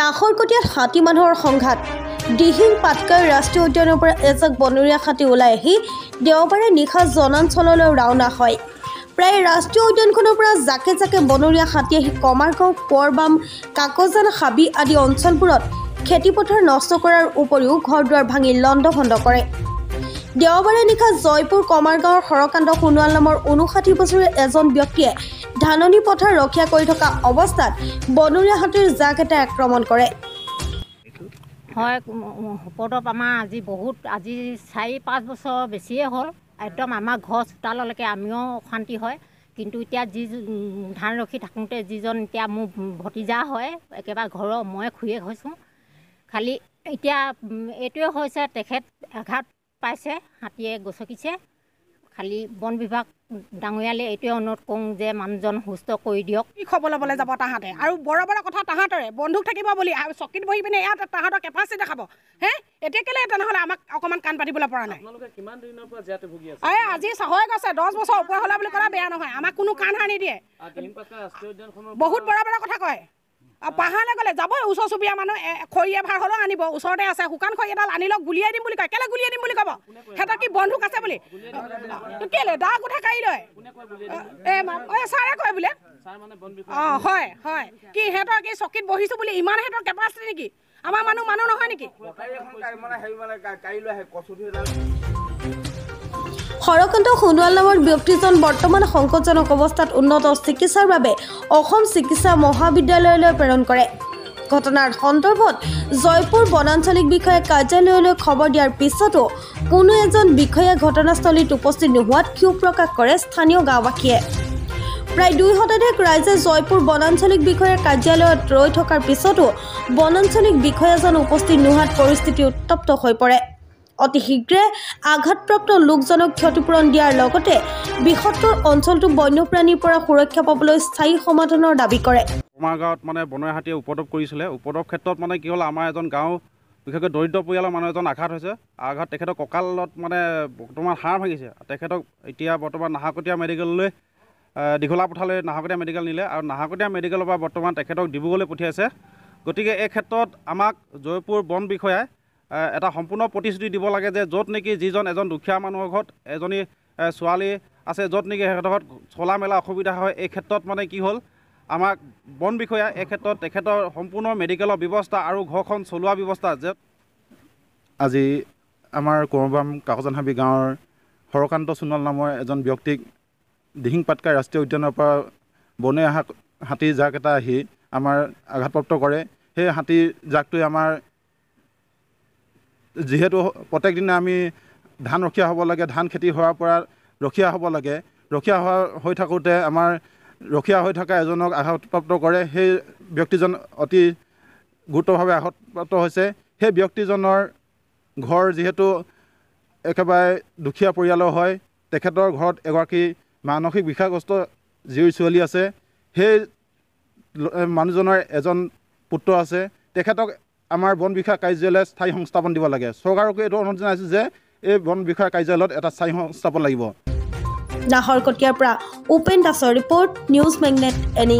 নাহৰকটীয়াত হাতী মানুহৰ সংঘাত। দিহিং পাটকাই ৰাষ্ট্ৰীয় উদ্যানৰ পৰা এজাক বনৰীয়া হাতী ওলাই আহি দেওবাৰে নিশা জনাঞ্চললৈ ৰাওনা হয়। প্ৰায় ৰাষ্ট্ৰীয় উদ্যানখনৰ পৰা জাকে জাকে বনৰীয়া হাতী আহি কমাৰগাঁও কোঁৱৰবাম কাকজান হাবি আদি অঞ্চলবোৰত খেতিপথাৰ নষ্ট কৰাৰ উপৰিও ঘৰ দুৱাৰ ভাঙি লণ্ডভণ্ড কৰে। দেওবাৰে নিশা জয়পুৰ কমাৰগাঁৱৰ হৰকান্ত সোণোৱাল নামৰ ঊনষাঠি বছৰীয়া এজন ব্যক্তিয়ে ধাননি পথাৰ ৰক্ষা কৰি থকা অৱস্থাত বনৰীয়া হাতীৰ জাক এটাই আক্ৰমণ কৰে। হয় শপতত আমাৰ আজি বহুত আজি চাৰি পাঁচ বছৰ বেছিয়ে হ'ল। একদম আমাৰ ঘৰ চোতাললৈকে আমিও অশান্তি হয়। কিন্তু এতিয়া যি ধান ৰখি থাকোঁতে যিজন এতিয়া মোৰ ভতিজা হয় একেবাৰে ঘৰৰ মই খুৰীয়েক হৈছোঁ। খালি এতিয়া এইটোৱে হৈছে তেখেত আঘাত পাইছে হাতীয়ে গচকিছে। খালি বন বিভাগ ডাঙৰীয়ালে এইটোৱে অনুৰোধ কৰোঁ যে মানুহজন সুস্থ কৰি দিয়ক। কি খবৰ ল'বলৈ যাব তাহাঁতে। আৰু বৰ বৰ কথা তাহাঁতৰে। বন্দুক থাকিব বুলি। আৰু চকীত বহি পিনে ইয়াত তাহাঁতৰ কেপাচিটি দেখাব। হে? এতিয়া কেলে তেনেহ'লে আমাক অকণমান কাণ পাতিবলৈ পৰা নাই? আপোনালোকে কিমান দিনৰ পৰা জীয়াতে ভুগি আছে? এই আজি হৈ গৈছে। দহ বছৰ ওপৰ হ'লে বুলি ক'লে বেয়া নহয়। আমাক কোনো কাণ সাৰ নিদিয়ে। বহুত বৰা বৰা কথা কয়। পাহাৰলৈ গ'লে যাবই ওচৰ চুবুৰীয়া মানুহ খৰি এভাৰ হ'লেও আনিব ওচৰতে আছে শুকান খৰি এডাল আনি লওক গুলিয়াই দিম বুলি কয়। কেলে গুলিয়াই দিম বুলি ক'ব? সিহঁতৰ কি বন্দুক আছে বুলি? কেলে? দা কোঠা কাঢ়ি লয়? এ মা- এই ছাৰে কয় বোলে। অঁ হয় হয়। কি সিহঁতৰ কি চকীত বহিছোঁ বুলি? ইমান সিহঁতৰ কেপাচিটি নেকি? আমাৰ মানুহ মানুহ নহয় নেকি? হৰকান্ত সোণোৱাল নামৰ ব্যক্তিজন বৰ্তমান সংকটজনক অৱস্থাত উন্নত চিকিৎসাৰ বাবে অসম চিকিৎসা মহাবিদ্যালয়লৈ প্ৰেৰণ কৰে। ঘটনাৰ সন্দৰ্ভত জয়পুৰ বনাঞ্চলিক বিষয়া কাৰ্যালয়লৈ খবৰ দিয়াৰ পিছতো কোনো এজন বিষয়া ঘটনাস্থলীত উপস্থিত নোহোৱাত ক্ষোভ প্ৰকাশ কৰে স্থানীয় গাঁওবাসীয়ে। প্ৰায় দুই শতাধিক ৰাইজে জয়পুৰ বনাঞ্চলিক বিষয়াৰ কাৰ্যালয়ত ৰৈ থকাৰ পিছতো বনাঞ্চলিক বিষয়াজন উপস্থিত নোহোৱাত পৰিস্থিতি উত্তপ্ত হৈ পৰে। অতি শীঘ্ৰে আঘাতপ্ৰাপ্ত লোকজনক ক্ষতিপূৰণ দিয়াৰ লগতে বৃহত্তৰ অঞ্চলটো বন্যপ্ৰাণীৰ পৰা সুৰক্ষা পাবলৈ স্থায়ী সমাধানৰ দাবী কৰে। আমাৰ গাঁৱত মানে বনৰীয়া হাতীয়ে উপদ্ৰৱ কৰিছিলে। উপদ্ৰৱ ক্ষেত্ৰত মানে কি হ'ল আমাৰ এজন গাঁও বিশেষকৈ দৰিদ্ৰ পৰিয়ালৰ মানুহ এজন আঘাত হৈছে। আঘাত তেখেতৰ কঁকালত মানে বৰ্তমান হাড় ভাঙিছে তেখেতক এতিয়া বৰ্তমান নাহৰকটীয়া মেডিকেললৈ দীঘলা পথাৰলৈ নাহৰকটীয়া মেডিকেল নিলে আৰু নাহৰকটীয়া মেডিকেলৰ পৰা বৰ্তমান তেখেতক ডিব্ৰুগড়লৈ পঠিয়াইছে। গতিকে এই ক্ষেত্ৰত আমাক জয়পুৰ বন বিষয়াই এটা সম্পূৰ্ণ প্ৰতিশ্ৰুতি দিব লাগে যে য'ত নেকি যিজন এজন দুখীয়া মানুহৰ ঘৰত এজনী ছোৱালী আছে য'ত নেকি সিহঁতৰ ঘৰত চলা মেলা অসুবিধা হয় এই ক্ষেত্ৰত মানে কি হ'ল আমাক বন বিষয়া এই ক্ষেত্ৰত তেখেতৰ সম্পূৰ্ণ মেডিকেলৰ ব্যৱস্থা আৰু ঘৰখন চলোৱা ব্যৱস্থা যে আজি আমাৰ কৰবাম কাকজান হাবি গাঁৱৰ হৰকান্ত সোণোৱাল নামৰ এজন ব্যক্তিক দিহিং পাটকা ৰাষ্ট্ৰীয় উদ্যানৰ পৰা বনৰীয়া হা হাতীৰ জাক এটা আহি আমাৰ আঘাতপ্ৰাপ্ত কৰে। সেই হাতীৰ জাকটোৱে আমাৰ যিহেতু প্ৰত্যেক দিনে আমি ধান ৰখীয়া হ'ব লাগে ধান খেতি হোৱাৰ পৰা ৰখীয়া হ'ব লাগে। ৰখীয়া হোৱা হৈ থাকোঁতে আমাৰ ৰখীয়া হৈ থকা এজনক আঘাতপ্ৰাপ্ত কৰে। সেই ব্যক্তিজন অতি গুৰুতৰভাৱে আঘাতপ্ৰাপ্ত হৈছে। সেই ব্যক্তিজনৰ ঘৰ যিহেতু একেবাৰে দুখীয়া পৰিয়ালৰ হয় তেখেতৰ ঘৰত এগৰাকী মানসিক বিষাগ্ৰস্ত জীয়ৰী ছোৱালী আছে। সেই মানুহজনৰ এজন পুত্ৰ আছে। তেখেতক আমাৰ বন বিষয়া কাৰ্যালয়ে স্থায়ী সংস্থাপন দিব লাগে। চৰকাৰকো এইটো অনুৰোধ জনাইছোঁ যে এই বন বিষয়া কাৰ্যালয়ত এটা স্থায়ী সংস্থাপন লাগিব। নাহৰকটীয়াৰ পৰা উপেন দাসৰ ৰিপৰ্ট নিউজ মেগনেট এনি